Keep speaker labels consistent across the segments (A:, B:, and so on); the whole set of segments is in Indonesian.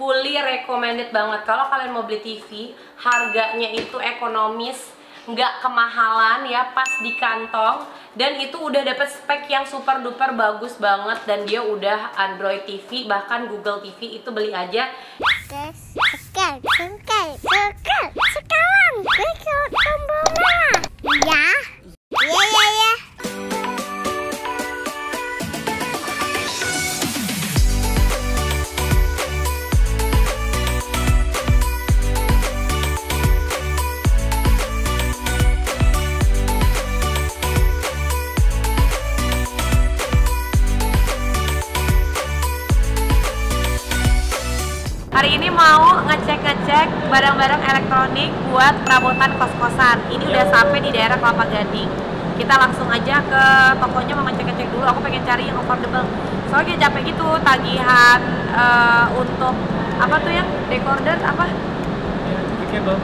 A: fully recommended banget. Kalau kalian mau beli TV harganya itu ekonomis nggak kemahalan ya pas di kantong. Dan itu udah dapet spek yang super duper bagus banget dan dia udah Android TV bahkan Google TV itu beli aja barang-barang elektronik buat perabotan kos-kosan. Ini udah sampai di daerah Kelapa Gading. Kita langsung aja ke tokonya mau ngecek-ngecek dulu. Aku pengen cari yang affordable. Soalnya capek gitu tagihan eh, untuk apa tuh yang decorder apa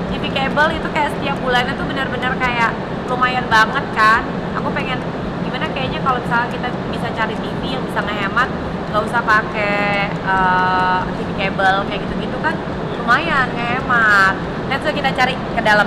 A: TV cable itu kayak setiap bulannya tuh bener-bener kayak lumayan banget kan. Aku pengen gimana kayaknya kalau misalnya kita bisa cari TV yang bisa ngehemat nggak usah pakai eh, TV cable kayak gitu-gitu kan lumayan ngehemat. Let's go kita cari ke dalam.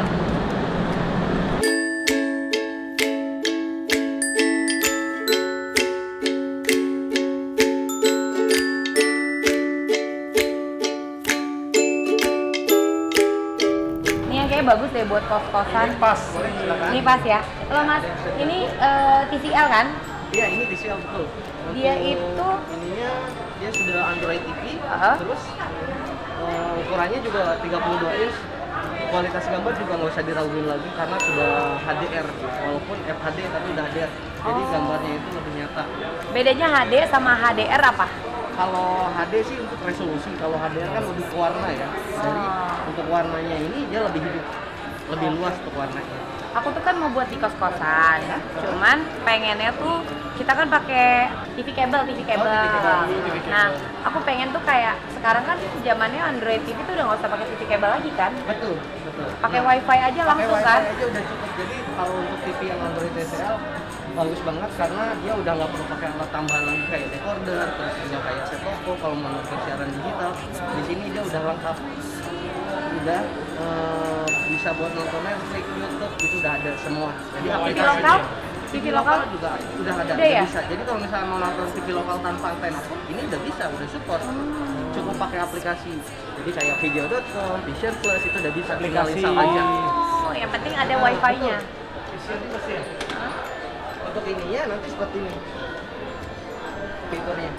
A: Ini bagus deh buat kos-kosan.
B: pas boleh silakan
A: Ini pas ya. Halo Mas, ini eh, TCL kan?
B: iya ini TCL betul
A: Dia itu
B: ininya dia sudah Android TV
A: Heeh.
B: terus eh, ukurannya juga 32 inch. Kualitas gambar juga nggak usah diraguin lagi karena sudah HDR walaupun FHD tapi udah HDR jadi
A: Oh.
B: gambarnya itu lebih nyata.
A: Bedanya HD sama HDR apa?
B: kalau HD sih untuk resolusi. Kalau HDR kan lebih ke warna ya. Jadi
A: Oh.
B: untuk warnanya ini dia lebih hidup. Lebih luas untuk warnanya
A: Aku tuh kan mau buat di kos-kosan, cuman pengennya tuh kita kan pakai TV cable, TV
B: TV cable.
A: Nah, aku pengen tuh kayak sekarang kan zamannya Android TV tuh udah nggak usah pakai TV cable lagi kan?
B: betul betul
A: Pakai
B: Nah,
A: WiFi aja langsung
B: wifi
A: kan?
B: aja udah cukup jadi kalau untuk TV yang Android TCL bagus banget karena dia udah nggak perlu pakai alat tambahan lagi kayak decoder terus juga kayak set toko kalau mau nonton siaran digital di sini dia udah lengkap udah eh, bisa buat nonton Netflix, YouTube itu udah ada semua jadi
A: TV
B: aplikasi
A: lokal?
B: TV
A: TV
B: lokal
A: lokal?
B: juga udah ada
A: Udah ya?
B: bisa jadi kalau misalnya mau nonton TV lokal tanpa antena pun ini udah bisa udah support
A: Hmm.
B: cukup pakai aplikasi jadi kayak video.com, Vision Plus itu udah bisa tinggal
C: Aplikasi.
B: install aja
A: Oh, yang penting ada WiFi-nya.
B: untuk ininya nanti seperti ini fiturnya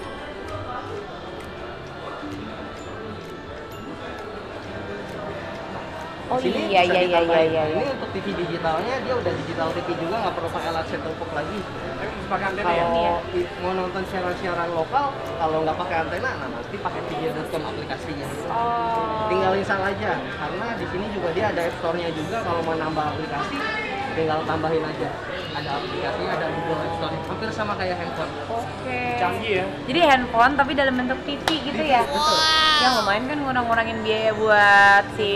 A: Oh
B: sini
A: iya iya iya iya
B: ditambahin.
A: iya.
B: ini untuk TV digitalnya dia udah digital TV juga nggak perlu pakai alat set top lagi
C: pakai antena ya?
A: Ini ya.
B: kalau i- mau nonton siaran-siaran lokal kalau nggak pakai antena nah nanti pakai video.com aplikasinya
A: Oh.
B: tinggal install aja karena di sini juga dia ada app store-nya juga kalau mau nambah aplikasi tinggal tambahin aja ada aplikasinya ada Google App Store hampir sama kayak handphone
A: Oke.
C: Canggih ya?
A: Jadi handphone tapi dalam bentuk TV gitu ya?
B: betul
A: Yang lumayan kan ngurang-ngurangin biaya buat si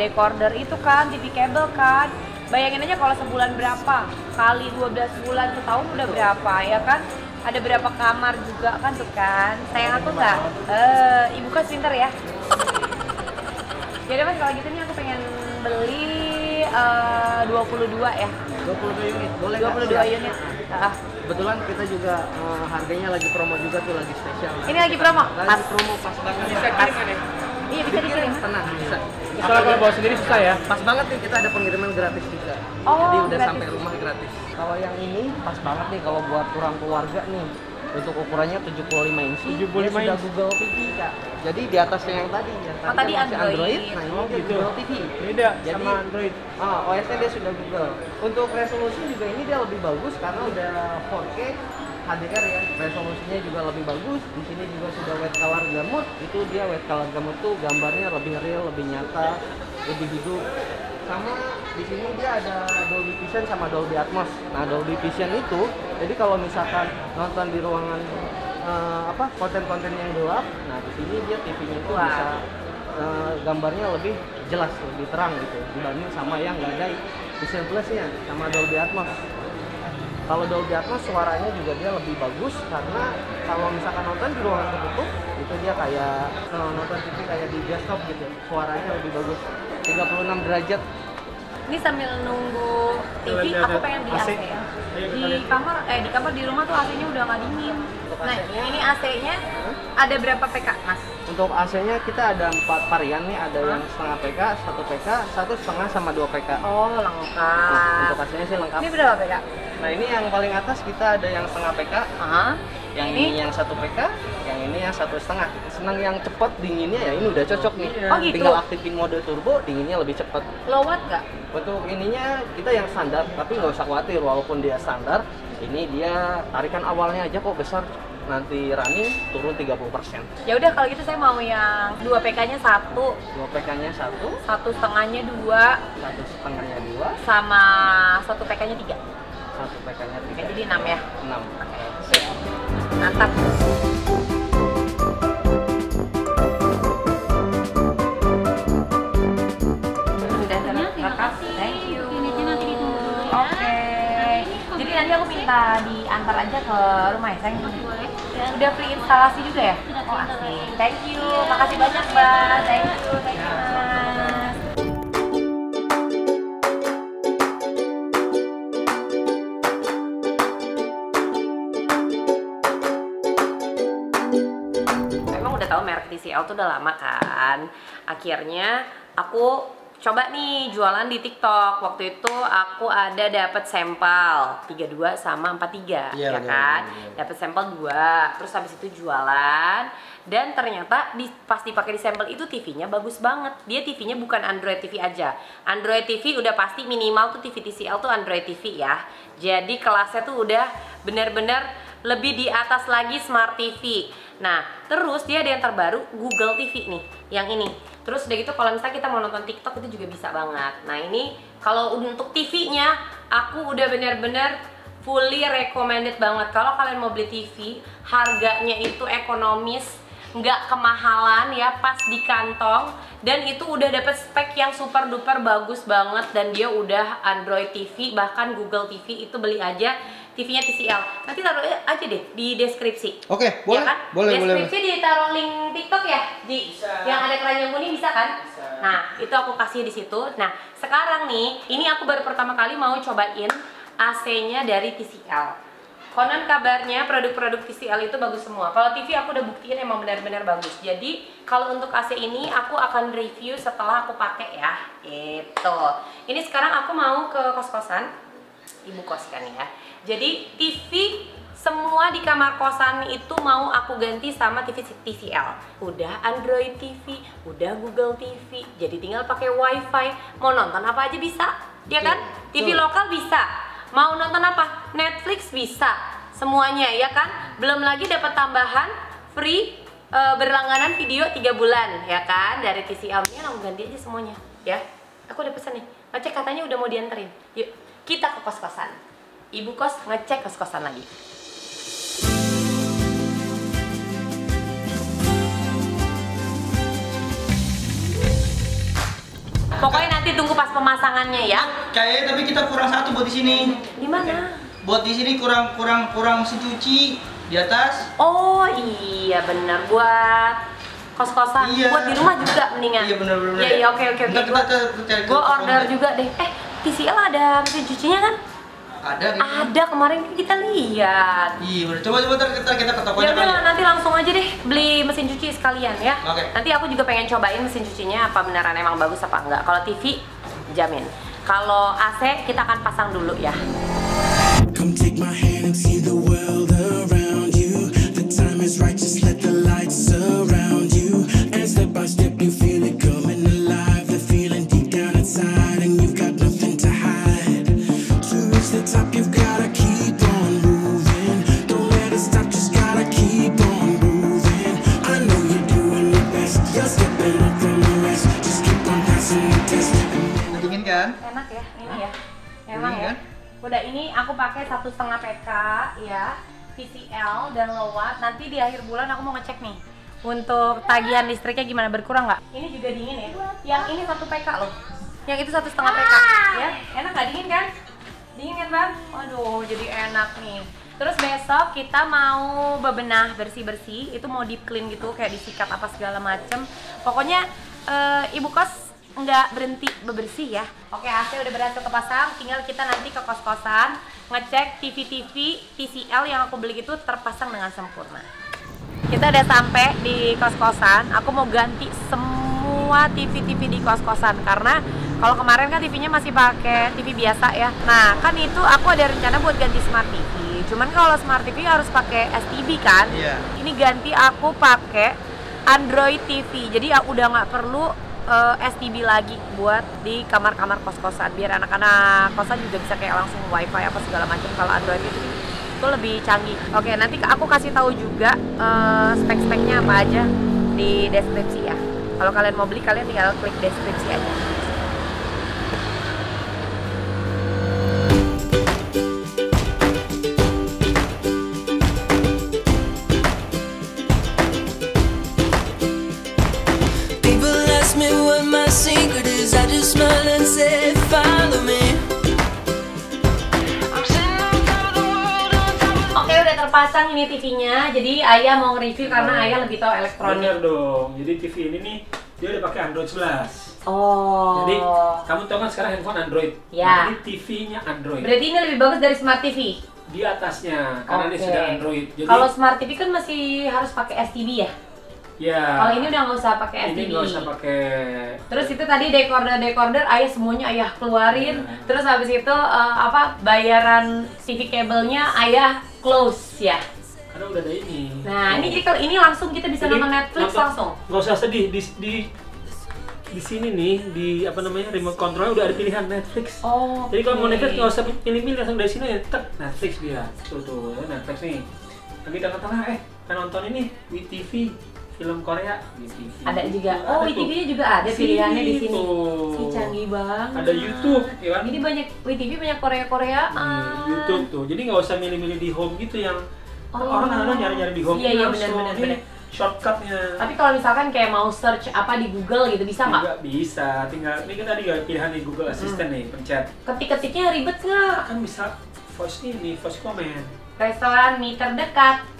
A: decoder itu kan, TV cable kan. Bayangin aja kalau sebulan berapa? Kali 12 bulan setahun udah berapa ya kan? Ada berapa kamar juga kan tuh kan? Sayang aku nggak? Eh, ibu kan pinter ya. Jadi mas kalau gitu nih aku pengen beli eh, 22 ya.
B: 22 unit boleh nggak?
A: 22
B: Siap.
A: unit. Ah,
B: kebetulan kita juga eh, harganya lagi promo juga tuh lagi spesial
A: Ini lagi promo?
B: lagi
A: Pas.
B: promo pas banget
C: Bisa
B: pas
C: kirim kan ya?
A: Iya bisa dikirim.
B: tenang bisa
C: Soalnya kalau bawa sendiri susah ya?
B: pas banget nih kita ada pengiriman gratis juga
A: Oh,
B: jadi udah
A: gratis.
B: sampai rumah gratis kalau yang ini pas banget nih kalau buat kurang keluarga nih untuk ukurannya 75 inci
C: 75
B: dia sudah. Google TV kak jadi di atasnya yang tadi yang
A: Oh, tadi
B: masih
A: Android.
B: nah ini
C: Oh,
B: dia
C: gitu.
B: Google TV
C: Beda
B: Jadi-
C: sama Android.
B: Ah, OS-nya dia sudah Google. Untuk resolusi juga ini dia lebih bagus karena udah 4K HDR ya. Resolusinya juga lebih bagus. Di sini juga sudah white color gamut. Itu dia white color gamut tuh gambarnya lebih real, lebih nyata, lebih hidup. Sama di sini dia ada Dolby Vision sama Dolby Atmos. Nah, Dolby Vision itu jadi kalau misalkan nonton di ruangan eh, apa konten-konten yang gelap, nah di sini dia TV-nya itu bisa eh, gambarnya lebih jelas, lebih terang gitu dibanding sama yang nggak ada Vision Plus-nya sama Dolby Atmos. Kalau Dolby Atmos suaranya juga dia lebih bagus karena kalau misalkan nonton di ruangan tertutup itu dia kayak kalau nonton TV kayak di desktop gitu suaranya lebih bagus 36 derajat
A: Ini sambil nunggu TV, aku pengen beli
C: AC.
A: AC ya. Di kamar, eh di kamar di rumah tuh AC-nya udah nggak dingin.
B: Untuk
A: Nah, ini AC-nya ada berapa PK, Mas?
B: untuk AC-nya kita ada empat varian nih ada yang setengah PK satu PK satu setengah sama dua PK
A: Oh, lengkap.
B: untuk AC-nya sih lengkap
A: Ini berapa PK?
B: nah ini yang paling atas kita ada yang setengah PK
A: Aha.
B: Yang
A: Ini?
B: ini, yang satu PK yang ini yang satu setengah senang yang cepat dinginnya ya ini udah cocok nih
A: Oh, gitu?
B: tinggal aktifin mode turbo dinginnya lebih cepat
A: Low watt nggak?
B: Untuk ininya kita yang standar, tapi nggak usah khawatir walaupun dia standar, ini dia tarikan awalnya aja kok besar. Nanti running turun 30%.
A: Ya udah kalau gitu saya mau yang dua PK-nya satu,
B: Dua PK-nya satu,
A: satu setengahnya dua,
B: satu setengahnya dua,
A: sama satu PK-nya tiga.
B: satu PK-nya tiga.
A: jadi enam ya.
B: enam.
A: Mantap. Sudah terima Thank you. Oke. Jadi nanti aku minta diantar aja ke rumah ya, sayang. Sudah free instalasi juga ya? Oh, asik. Thank you. Makasih banyak, Mbak. Thank you. Thank you, TCL tuh udah lama kan. Akhirnya aku coba nih jualan di TikTok. Waktu itu aku ada dapat sampel 32 sama 43
B: Iya,
A: ya kan.
B: bener, bener.
A: Dapat sampel dua, terus habis itu jualan dan ternyata di, pas dipakai di sampel itu TV-nya bagus banget. Dia TV-nya bukan Android TV aja. Android TV udah pasti minimal tuh TV TCL tuh Android TV ya. Jadi kelasnya tuh udah bener-bener lebih di atas lagi Smart TV. Nah, terus dia ada yang terbaru Google TV nih, yang ini. Terus udah gitu kalau misalnya kita mau nonton TikTok itu juga bisa banget. Nah, ini kalau untuk TV-nya aku udah bener-bener fully recommended banget. Kalau kalian mau beli TV, harganya itu ekonomis, nggak kemahalan ya, pas di kantong dan itu udah dapet spek yang super duper bagus banget dan dia udah Android TV bahkan Google TV itu beli aja TV-nya TCL. Nanti taruh aja deh di deskripsi.
B: Oke,
A: Ya kan?
B: boleh, boleh.
A: Deskripsi ditaruh link TikTok ya, di yang ada keranjang kuning bisa kan? Nah, itu aku kasih di situ. Nah, sekarang nih, ini aku baru pertama kali mau cobain AC-nya dari TCL. Konon kabarnya produk-produk TCL itu bagus semua. Kalau TV aku udah buktiin emang benar-benar bagus. Jadi kalau untuk AC ini aku akan review setelah aku pakai ya. Itu. Ini sekarang aku mau ke kos-kosan, ibu kos kan ya. Jadi TV semua di kamar kosan itu mau aku ganti sama TV TCL. Udah Android TV, udah Google TV. Jadi tinggal pakai WiFi. Mau nonton apa aja bisa, ya kan? TV
B: Betul.
A: lokal bisa. Mau nonton apa? Netflix bisa. Semuanya ya kan? Belum lagi dapat tambahan free eh, berlangganan video 3 bulan ya kan dari TCL. Ini langsung ganti aja semuanya ya. Aku udah pesan nih. Ngecek katanya udah mau dianterin. Yuk, kita ke kos-kosan. Ibu kos ngecek kos-kosan lagi. Pokoknya nanti tunggu pas pemasangannya ya.
D: Kayaknya tapi kita kurang satu buat di sini.
A: Di mana?
D: Buat di sini kurang kurang kurang mesin cuci di atas.
A: Oh iya benar buat kos-kosan.
D: Iya.
A: Buat di rumah juga mendingan.
D: Iya benar benar.
A: Iya iya oke oke oke. Gue order juga deh. Eh TCL ada mesin cucinya kan?
D: Ada kayaknya.
A: Ada kemarin kita lihat.
D: Iya benar. Coba coba ntar kita kita ke
A: Ya udah
D: ya.
A: nanti langsung aja deh beli mesin cuci sekalian ya.
D: Oke.
A: Nanti aku juga pengen cobain mesin cucinya apa beneran emang bagus apa enggak. Kalau TV jamin. Kalau AC kita akan pasang dulu ya.
E: Come take my hand and see
A: aku pakai satu setengah PK ya. TCL dan low watt. Nanti di akhir bulan aku mau ngecek nih untuk tagihan listriknya gimana berkurang nggak? Ini juga dingin ya. Yang ini satu PK loh. Yang itu satu setengah PK. Ya, enak nggak dingin kan? Dingin kan bang? Waduh, jadi enak nih. Terus besok kita mau bebenah bersih-bersih, itu mau deep clean gitu, kayak disikat apa segala macem. Pokoknya eh, ibu kos nggak berhenti bebersih ya. Oke, AC udah berhasil kepasang, tinggal kita nanti ke kos-kosan ngecek TV-TV TCL yang aku beli itu terpasang dengan sempurna. Kita udah sampai di kos-kosan. Aku mau ganti semua TV-TV di kos-kosan karena kalau kemarin kan TV-nya masih pakai TV biasa ya. Nah, kan itu aku ada rencana buat ganti smart TV. Cuman kalau smart TV harus pakai STB kan?
D: Iya.
A: Ini ganti aku pakai Android TV. Jadi ya udah nggak perlu eh, STB lagi buat di kamar-kamar kos-kosan biar anak-anak kosan juga bisa kayak langsung wifi apa segala macam kalau Android itu itu lebih canggih. Oke, nanti aku kasih tahu juga eh, spek-speknya apa aja di deskripsi ya. Kalau kalian mau beli, kalian tinggal klik deskripsi aja. Terpasang ini TV-nya. Jadi ayah mau nge-review karena ayah lebih tahu elektronik.
C: Bener dong. Jadi TV ini nih dia udah pakai Android 11.
A: Oh.
C: Jadi kamu tahu kan sekarang handphone Android.
A: Ya.
C: Nah, ini TV-nya Android.
A: Berarti ini lebih bagus dari smart TV.
C: Di atasnya karena ini
A: Oke.
C: sudah Android. Jadi
A: Kalau smart TV kan masih harus pakai STB ya.
C: ya.
A: Kalau ini udah nggak usah pakai
C: ini
A: STB.
C: nggak usah pakai
A: Terus itu tadi decorder ayah semuanya ayah keluarin.
C: Ya.
A: Terus habis itu eh, apa bayaran TV kabelnya ayah close ya.
C: karena udah ada ini.
A: Nah ini jadi kalau ini langsung kita bisa
C: Jadi,
A: nonton Netflix
C: nonton-
A: langsung.
C: Nggak usah sedih di di di sini nih di apa namanya remote control udah ada pilihan Netflix.
A: Oh.
C: Jadi kalau mau Netflix nggak usah pilih-pilih langsung dari sini ya, tek Netflix dia. Tuh tuh Netflix nih. Lagi tengah-tengah eh pengen nonton ini WeTV film Korea.
A: Ada juga. Oh,
C: tuh.
A: WTV-nya juga ada pilihannya di sini. Ih, canggih banget.
C: Ada YouTube, ya kan?
A: Ini banyak WTV banyak Korea-Koreaan.
C: Nih, YouTube tuh. Jadi nggak usah milih-milih di home gitu yang
A: Oh.
C: orang kadang-kadang nyari-nyari di home
A: Iya, iya,
C: langsung.
A: benar, benar,
C: Ini
A: benar.
C: Shortcutnya.
A: Tapi kalau misalkan kayak mau search apa di Google gitu bisa nggak?
C: Nggak bisa, tinggal ini kan tadi ya pilihan di Google Assistant nih, pencet.
A: Ketik-ketiknya ribet nggak?
C: Kan bisa voice ini, voice comment.
A: Restoran mie terdekat.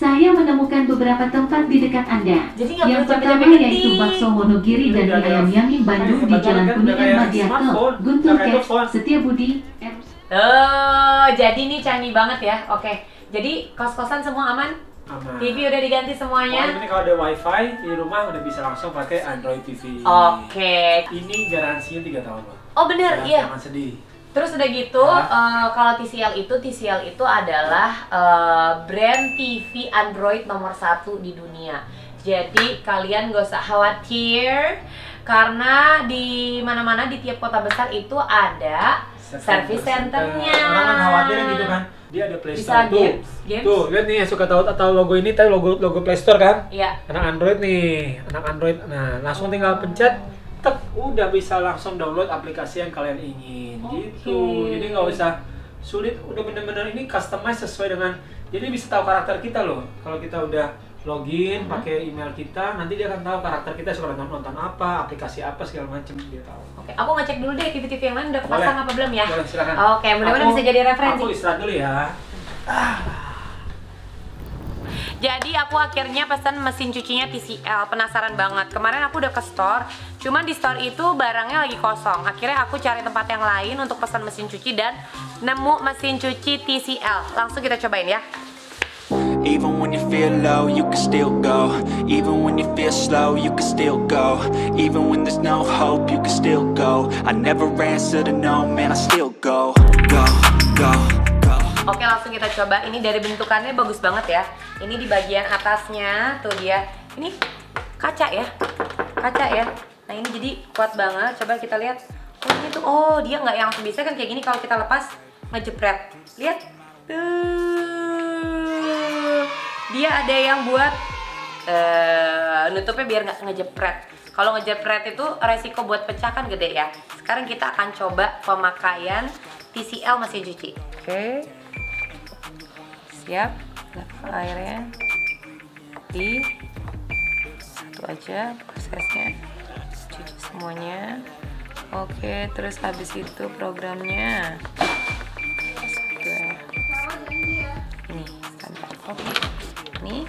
F: Saya menemukan beberapa tempat di dekat Anda.
A: Jadi
F: Yang pertama yaitu bakso Wonogiri dan mie ayam Yangin Bandung di Jalan
C: kan,
F: Kuningan Madiakel, Guntur Cash,
C: telepon.
F: Setiabudi, R.
A: Oh, jadi ini canggih banget ya. Oke. Jadi kos-kosan semua aman?
C: Aman.
A: TV udah diganti
C: Oh,
A: semuanya?
C: ini kalau ada wifi di rumah udah bisa langsung pakai Android TV.
A: Oke.
C: Ini garansinya 3 tahun loh.
A: Oh bener,
C: Jangan-
A: iya.
C: Jangan sedih.
A: Terus udah gitu,
C: Hah?
A: eh, kalau TCL itu, TCL itu adalah eh, brand TV Android nomor satu di dunia. Jadi kalian gak usah khawatir karena di mana-mana di tiap kota besar itu ada service centernya.
C: Orang kan khawatir gitu kan. Dia ada Play
A: Bisa
C: Store tuh.
A: games, games.
C: Tuh, lihat nih yang suka tahu tahu logo ini, tahu logo logo Play Store kan?
A: Iya.
C: Anak Android nih, anak Android. Nah, langsung tinggal pencet, tek, udah bisa langsung download aplikasi yang kalian ingin. Gitu.
A: Oke.
C: Jadi nggak usah sulit, udah bener-bener ini customize sesuai dengan. Jadi bisa tahu karakter kita loh. Kalau kita udah login
A: Hmm.
C: pakai email kita, nanti dia akan tahu karakter kita suka nonton nonton apa, aplikasi apa segala macam dia tahu.
A: Oke, aku ngecek dulu deh TV-TV yang lain udah kepasang apa belum ya?
C: Boleh, silakan.
A: Oke, mudah-mudahan bisa jadi referensi.
C: Aku istirahat dulu ya.
A: Jadi aku akhirnya pesan mesin cucinya TCL, penasaran banget. Kemarin aku udah ke store, cuman di store itu barangnya lagi kosong. Akhirnya aku cari tempat yang lain untuk pesan mesin cuci dan nemu mesin cuci TCL. Langsung kita cobain ya.
G: Even when you feel low, you can still go. Even when you feel slow, you can still go. Even when there's no hope, you can still go. I never answer to no, man, I still go. Go, go.
A: Oke, langsung kita coba. Ini dari bentukannya bagus banget ya. Ini di bagian atasnya tuh dia. Ini kaca ya. Kaca ya. Nah, ini jadi kuat banget. Coba kita lihat. Oh, ini tuh oh, dia nggak yang bisa kan kayak gini kalau kita lepas ngejepret. Lihat. Tuh. Dia ada yang buat eh nutupnya biar nggak ngejepret. Kalau ngejepret itu resiko buat pecah kan gede ya. Sekarang kita akan coba pemakaian TCL mesin cuci. Oke siap. Level airnya. Di. Satu aja prosesnya. Cuci semuanya. Oke terus habis itu programnya.
G: Sudah ini standar. Oke. Ini.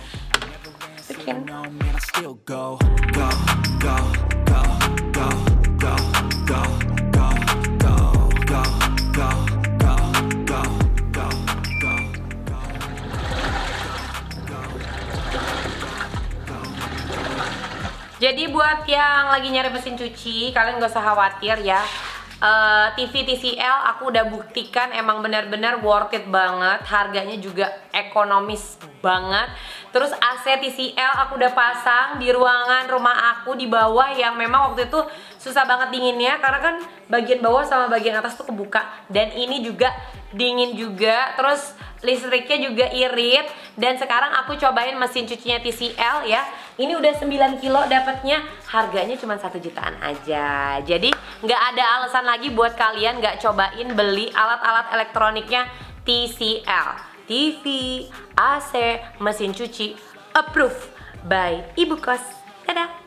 G: Sekian
A: Jadi buat yang lagi nyari mesin cuci, kalian gak usah khawatir ya. Eh, TV TCL aku udah buktikan emang benar-benar worth it banget, harganya juga ekonomis banget. Terus AC TCL aku udah pasang di ruangan rumah aku di bawah yang memang waktu itu susah banget dinginnya karena kan bagian bawah sama bagian atas tuh kebuka. Dan ini juga dingin juga. Terus listriknya juga irit. Dan sekarang aku cobain mesin cucinya TCL ya. Ini udah 9 kilo dapatnya. Harganya cuma satu jutaan aja. Jadi nggak ada alasan lagi buat kalian nggak cobain beli alat-alat elektroniknya TCL TV, AC, mesin cuci approved by Ibu Kos. Dadah